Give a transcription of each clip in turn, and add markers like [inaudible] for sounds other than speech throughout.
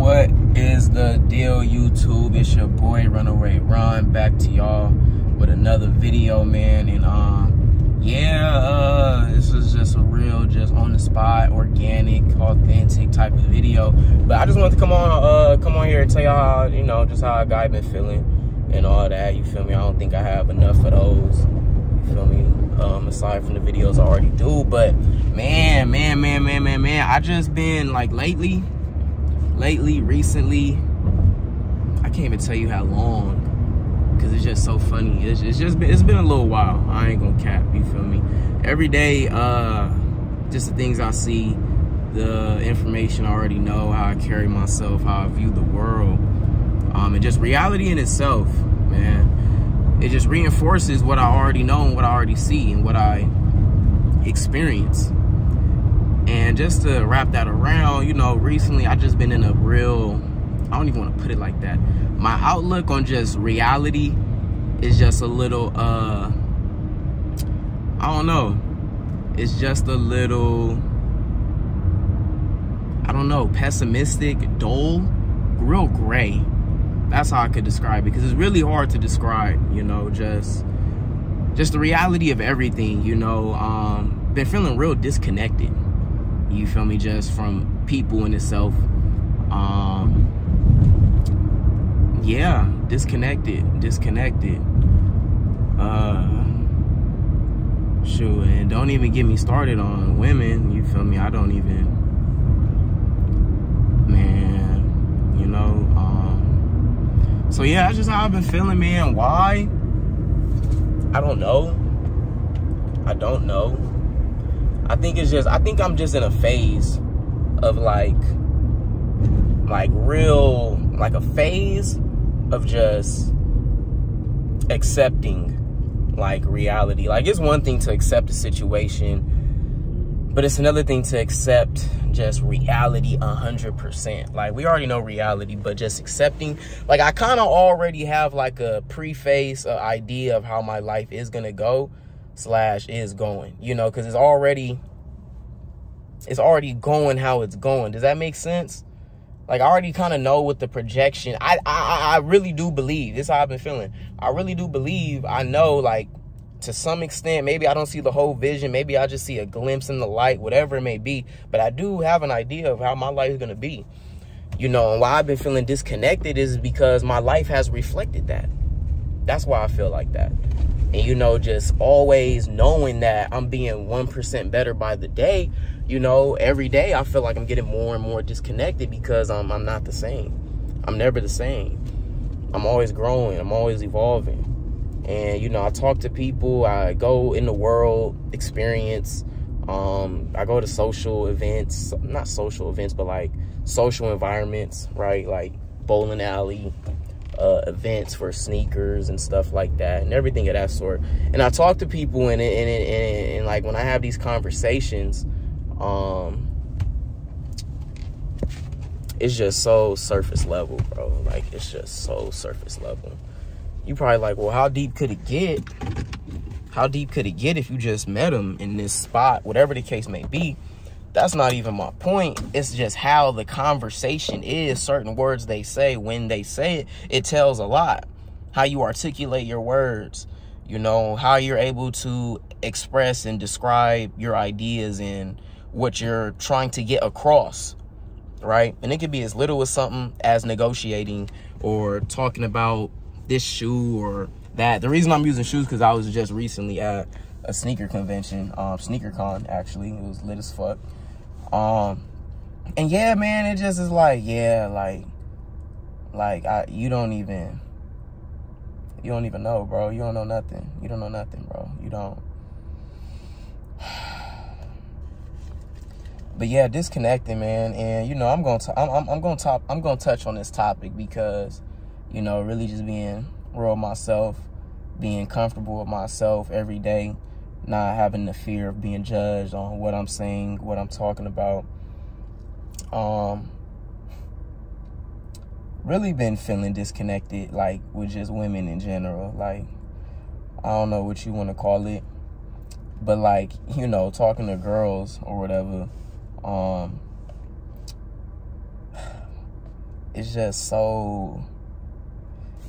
What is the deal, YouTube? It's your boy Runaway Ron back to y'all with another video, man. And um, yeah, uh, this is just a real, just on the spot, organic, authentic type of video. But I just wanted to come on, uh, come on here and tell y'all, you know, just how a guy been feeling and all that. You feel me? I don't think I have enough of those. You feel me? Um, aside from the videos I already do, but man, man, man, man, man, man, I just been like lately lately, recently, I can't even tell you how long because it's just so funny. It's, it's, just been, it's been a little while. I ain't gonna cap, you feel me? Every day, uh, just the things I see, the information I already know, how I carry myself, how I view the world, um, and just reality in itself, man. It just reinforces what I already know and what I already see and what I experience. And just to wrap that around, you know, recently I just been in a real, I don't even want to put it like that. My outlook on just reality is just a little, uh, I don't know. It's just a little, I don't know, pessimistic, dull, real gray. That's how I could describe it because it's really hard to describe, you know, just, just the reality of everything, you know. Um, been feeling real disconnected you feel me? Just from people in itself. Um yeah disconnected disconnected. Uh shoot and don't even get me started on women you feel me? I don't even man you know um so yeah that's just how i've been feeling man. Why? I don't know. I don't know I think it's just, I think I'm just in a phase of like, like real, like a phase of just accepting like reality. Like it's one thing to accept a situation, but it's another thing to accept just reality a hundred percent. Like we already know reality, but just accepting, like I kind of already have like a preface, a idea of how my life is gonna go slash is going, you know, because it's already it's already going how it's going. Does that make sense? Like I already kind of know what the projection. I, I I really do believe. This is how I've been feeling. I really do believe. I know like to some extent. Maybe I don't see the whole vision. Maybe I just see a glimpse in the light, whatever it may be. But I do have an idea of how my life is gonna be. You know, and why I've been feeling disconnected is because my life has reflected that. That's why I feel like that and you know just always knowing that i'm being 1% better by the day you know every day i feel like i'm getting more and more disconnected because i'm, I'm not the same. I'm never the same. I'm always growing. I'm always evolving. And you know i talk to people. I go in the world experience um i go to social events not social events but like social environments right? Like bowling alley uh, events for sneakers and stuff like that and everything of that sort. And I talk to people and, and, and, and like when I have these conversations, um, it's just so surface level, bro. Like it's just so surface level. You probably like, well, how deep could it get? How deep could it get if you just met him in this spot, whatever the case may be? that's not even my point. It's just how the conversation is. Certain words they say, when they say it, it tells a lot. How you articulate your words, you know, how you're able to express and describe your ideas and what you're trying to get across, right? And it could be as little as something as negotiating or talking about this shoe or that. The reason I'm using shoes because I was just recently at a sneaker convention, um, sneaker con actually. It was lit as fuck. Um, and yeah, man, it just is like, yeah, like, like I, you don't even, you don't even know, bro. You don't know nothing. You don't know nothing, bro. You don't. But yeah, disconnecting, man, and you know, I'm gonna, t- I'm, I'm, I'm gonna talk, I'm gonna touch on this topic because, you know, really just being real myself, being comfortable with myself every day not having the fear of being judged on what I'm saying, what I'm talking about. Um, really been feeling disconnected, like with just women in general. Like, I don't know what you want to call it, but like, you know, talking to girls or whatever. Um, it's just so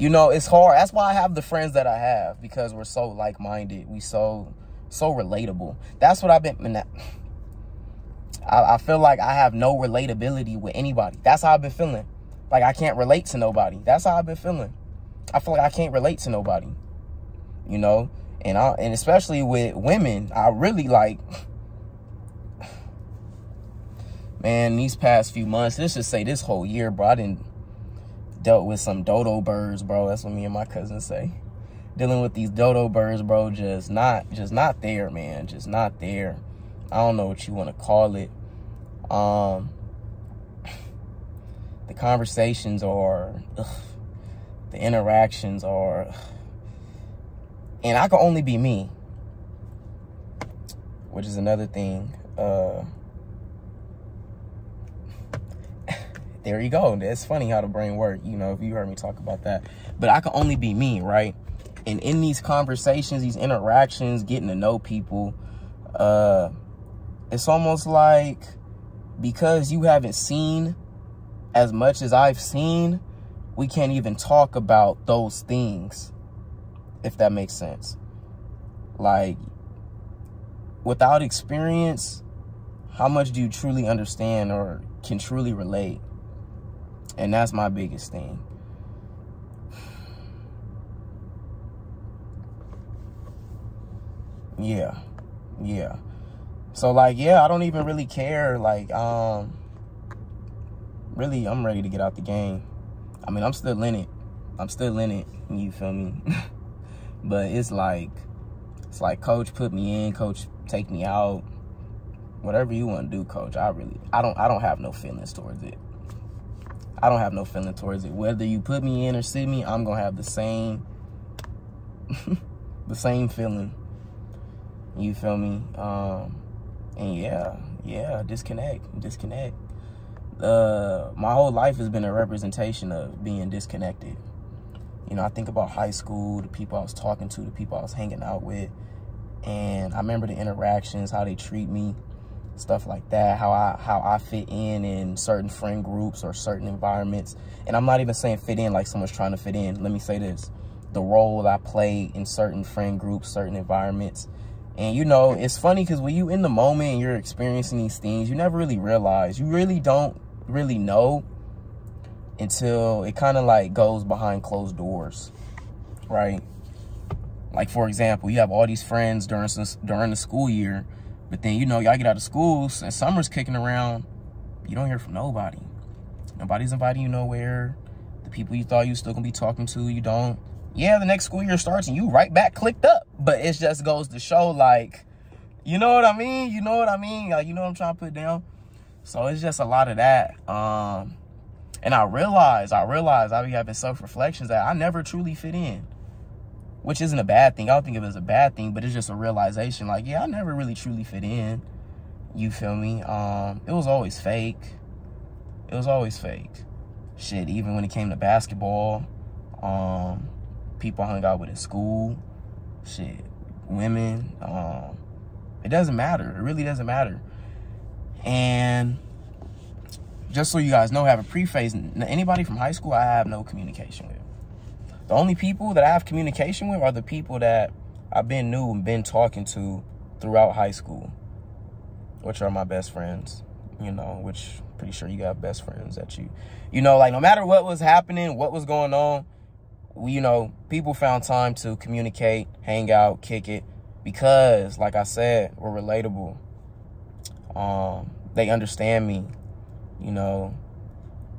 you know, it's hard. That's why I have the friends that I have because we're so like-minded. We so so relatable. That's what I've been I, I feel like I have no relatability with anybody. That's how I've been feeling. Like I can't relate to nobody. That's how I've been feeling. I feel like I can't relate to nobody. You know? And I and especially with women, I really like man, these past few months, let's just say this whole year, bro, I didn't dealt with some dodo birds, bro. That's what me and my cousin say. Dealing with these dodo birds, bro, just not just not there, man. Just not there. I don't know what you want to call it. Um [sighs] the conversations are ugh, the interactions are and I can only be me. Which is another thing. Uh there you go. It's funny how the brain works, you know, if you heard me talk about that. But I can only be me, right? And in these conversations, these interactions, getting to know people, uh, it's almost like because you haven't seen as much as I've seen, we can't even talk about those things, if that makes sense. Like, without experience, how much do you truly understand or can truly relate? And that's my biggest thing. Yeah. Yeah. So like, yeah, I don't even really care. Like, um, really, I'm ready to get out the game. I mean, I'm still in it. I'm still in it. You feel me? [laughs] but it's like, it's like, coach put me in, coach take me out. Whatever you want to do, coach. I really, I don't, I don't have no feelings towards it. I don't have no feeling towards it. Whether you put me in or sit me, I'm gonna have the same [laughs] the same feeling. You feel me? Um and yeah, yeah, disconnect, disconnect. Uh my whole life has been a representation of being disconnected. You know, I think about high school, the people I was talking to, the people I was hanging out with, and I remember the interactions, how they treat me stuff like that, how I how I fit in in certain friend groups or certain environments. And I'm not even saying fit in like someone's trying to fit in. Let me say this. The role I play in certain friend groups, certain environments. And you know, it's funny because when you in the moment and you're experiencing these things, you never really realize. You really don't really know until it kind of like goes behind closed doors, right? Like for example, you have all these friends during during the school year but then, you know, y'all get out of school and summer's kicking around. You don't hear from nobody. Nobody's inviting you nowhere. The people you thought you still going to be talking to, you don't. Yeah, the next school year starts and you right back clicked up. But it just goes to show, like, you know what I mean? You know what I mean? Like, you know what I'm trying to put down? So it's just a lot of that. Um, and I realize, I realize I be having self-reflections that I never truly fit in which isn't a bad thing. I don't think of it was a bad thing, but it's just a realization like, yeah, I never really truly fit in. You feel me? Um, it was always fake. It was always fake. Shit, even when it came to basketball, um, people I hung out with in school, shit, women, um, it doesn't matter. It really doesn't matter. And just so you guys know, I have a preface. Anybody from high school, I have no communication with. The only people that I have communication with are the people that I've been new and been talking to throughout high school, which are my best friends, you know, which pretty sure you got best friends that you, you know, like no matter what was happening, what was going on, we, you know, people found time to communicate, hang out, kick it, because like I said, we're relatable. Um, they understand me, you know,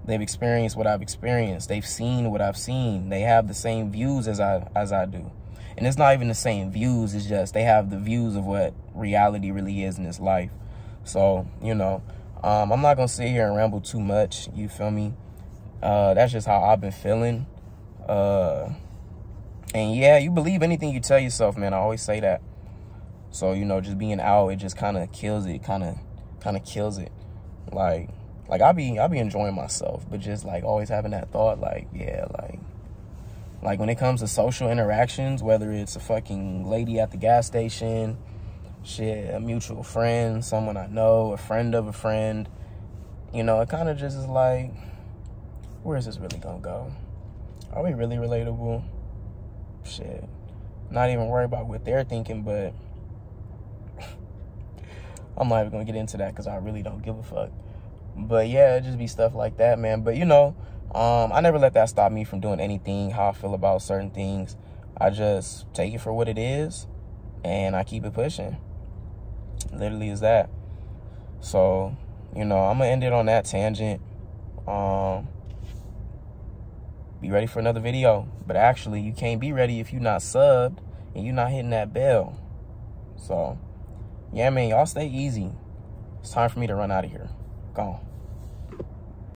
They've experienced what I've experienced. They've seen what I've seen. They have the same views as I as I do. And it's not even the same views. It's just they have the views of what reality really is in this life. So, you know, um, I'm not going to sit here and ramble too much. You feel me? Uh, that's just how I've been feeling. Uh, and yeah, you believe anything you tell yourself, man. I always say that. So, you know, just being out, it just kind of kills it. Kind of, kind of kills it. Like, like I be I be enjoying myself, but just like always having that thought, like yeah, like like when it comes to social interactions, whether it's a fucking lady at the gas station, shit, a mutual friend, someone I know, a friend of a friend, you know, it kind of just is like where is this really gonna go? Are we really relatable? Shit. Not even worry about what they're thinking, but [laughs] I'm not even gonna get into that because I really don't give a fuck. But yeah, it just be stuff like that, man. But you know, um, I never let that stop me from doing anything, how I feel about certain things. I just take it for what it is and I keep it pushing. Literally is that. So, you know, I'm gonna end it on that tangent. Um, be ready for another video. But actually, you can't be ready if you're not subbed and you're not hitting that bell. So, yeah, man, y'all stay easy. It's time for me to run out of here. 高